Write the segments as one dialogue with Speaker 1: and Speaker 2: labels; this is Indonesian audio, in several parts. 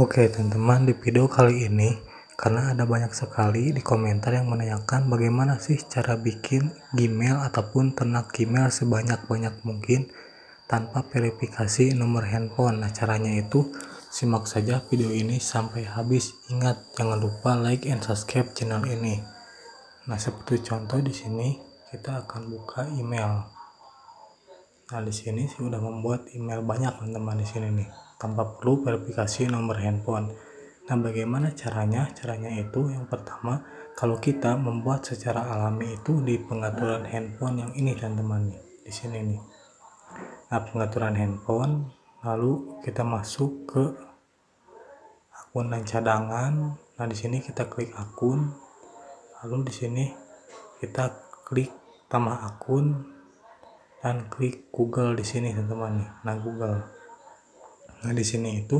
Speaker 1: Oke teman-teman di video kali ini karena ada banyak sekali di komentar yang menanyakan bagaimana sih cara bikin Gmail ataupun ternak Gmail sebanyak-banyak mungkin tanpa verifikasi nomor handphone. Nah caranya itu simak saja video ini sampai habis. Ingat jangan lupa like and subscribe channel ini. Nah seperti contoh di sini kita akan buka email. Nah di sini saya sudah membuat email banyak teman-teman di sini nih tanpa perlu verifikasi nomor handphone. Nah, bagaimana caranya? Caranya itu yang pertama, kalau kita membuat secara alami itu di pengaturan handphone yang ini teman-teman di sini nih. Nah, pengaturan handphone, lalu kita masuk ke akun dan cadangan. Nah, di sini kita klik akun. Lalu di sini kita klik tambah akun dan klik Google di sini teman-teman nih. Nah, Google. Nah, di sini itu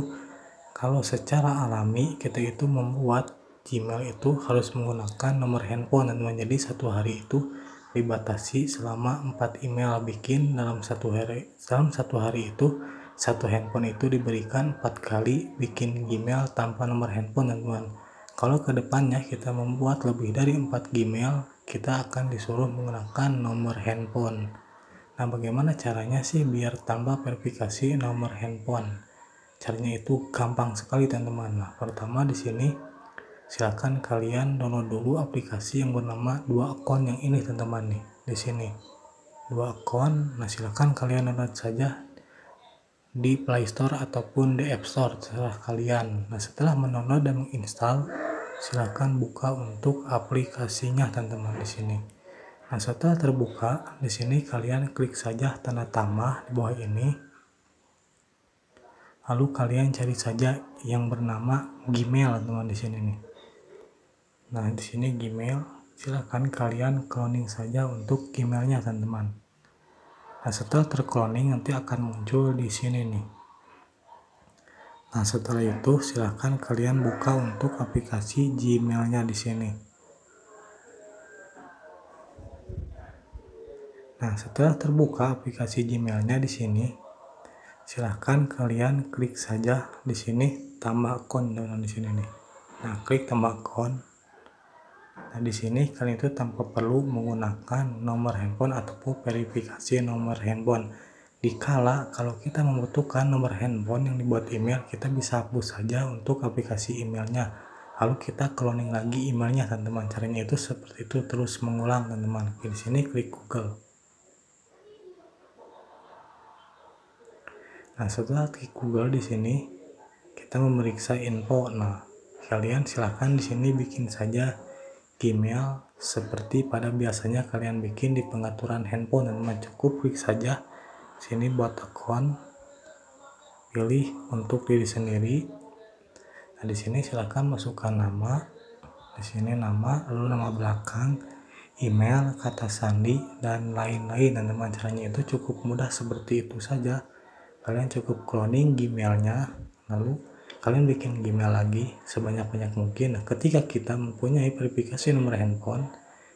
Speaker 1: kalau secara alami kita itu membuat Gmail itu harus menggunakan nomor handphone teman-teman. Jadi satu hari itu dibatasi selama 4 email bikin dalam satu hari dalam satu hari itu satu handphone itu diberikan empat kali bikin Gmail tanpa nomor handphone teman-teman kalau ke depannya kita membuat lebih dari 4 Gmail kita akan disuruh menggunakan nomor handphone nah bagaimana caranya sih biar tambah verifikasi nomor handphone? Caranya itu gampang sekali teman-teman. Nah pertama di sini silahkan kalian download dulu aplikasi yang bernama dua akun yang ini teman-teman nih di sini. Dua akun. Nah silahkan kalian download saja di Play Store ataupun di App Store setelah kalian. Nah setelah mendownload dan menginstal silahkan buka untuk aplikasinya teman-teman di sini nah setelah terbuka di sini kalian klik saja tanda tambah di bawah ini. Lalu kalian cari saja yang bernama Gmail teman di sini nih. Nah di sini Gmail. Silahkan kalian cloning saja untuk Gmailnya teman-teman. Nah setelah tercloning nanti akan muncul di sini nih. Nah setelah itu silahkan kalian buka untuk aplikasi Gmailnya di sini Nah, setelah terbuka aplikasi Gmailnya di sini, silahkan kalian klik saja di sini tambah akun dengan di sini nih. Nah klik tambah akun. Nah di sini kalian itu tanpa perlu menggunakan nomor handphone ataupun verifikasi nomor handphone. Dikala kalau kita membutuhkan nomor handphone yang dibuat email kita bisa hapus saja untuk aplikasi emailnya. Lalu kita cloning lagi emailnya teman-teman. Caranya itu seperti itu terus mengulang teman-teman. Di sini klik Google Nah, setelah klik Google di sini, kita memeriksa info. Nah, kalian silahkan di sini bikin saja Gmail seperti pada biasanya kalian bikin di pengaturan handphone. Dan cukup klik saja sini buat akun pilih untuk diri sendiri. Nah di sini silahkan masukkan nama. Di sini nama lalu nama belakang email kata sandi dan lain-lain. Dan teman caranya itu cukup mudah seperti itu saja kalian cukup cloning Gmailnya lalu kalian bikin Gmail lagi sebanyak-banyak mungkin. Ketika kita mempunyai verifikasi nomor handphone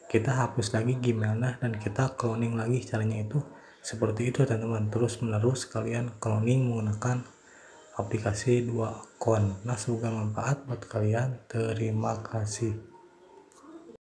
Speaker 1: kita hapus lagi Gmailnya dan kita cloning lagi caranya itu seperti itu teman-teman. Terus menerus kalian cloning menggunakan aplikasi dua akun. Nah semoga manfaat buat kalian. Terima kasih